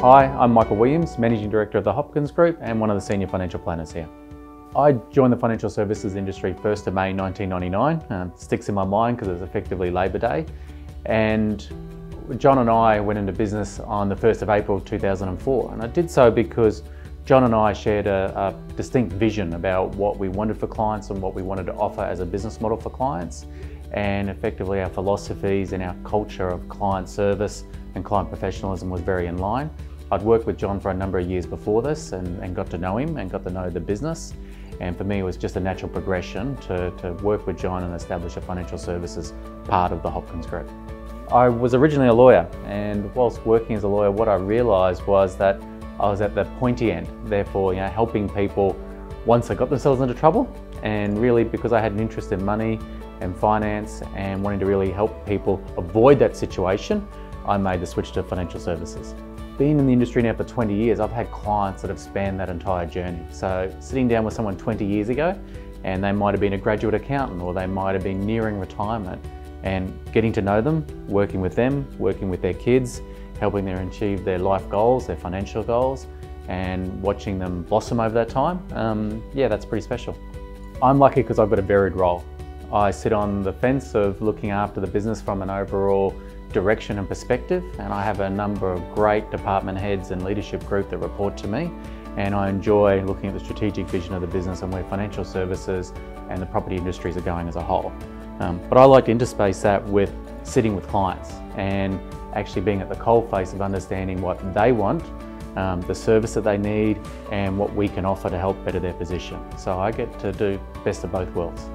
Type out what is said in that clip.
Hi, I'm Michael Williams, Managing Director of the Hopkins Group and one of the Senior Financial Planners here. I joined the financial services industry 1st of May 1999. Um, sticks in my mind because it was effectively Labor Day. And John and I went into business on the 1st of April 2004. And I did so because John and I shared a, a, distinct vision about what we wanted for clients and what we wanted to offer as a business model for clients. And effectively our philosophies and our culture of client service and client professionalism was very in line. I'd worked with John for a number of years before this and, and got to know him and got to know the business. And for me, it was just a natural progression to, to work with John and establish a financial services part of the Hopkins Group. I was originally a lawyer, and whilst working as a lawyer, what I realised was that I was at the pointy end, therefore, you know, helping people once they got themselves into trouble, and really because I had an interest in money and finance and wanting to really help people avoid that situation, I made the switch to financial services. Being in the industry now for 20 years, I've had clients that have spanned that entire journey. So sitting down with someone 20 years ago, and they might have been a graduate accountant or they might have been nearing retirement, and getting to know them, working with them, working with their kids, helping them achieve their life goals, their financial goals, and watching them blossom over that time, um, yeah, that's pretty special. I'm lucky because I've got a varied role. I sit on the fence of looking after the business from an overall direction and perspective and I have a number of great department heads and leadership group that report to me and I enjoy looking at the strategic vision of the business and where financial services and the property industries are going as a whole. Um, but I like to interspace that with sitting with clients and actually being at the coalface of understanding what they want, um, the service that they need and what we can offer to help better their position. So I get to do best of both worlds.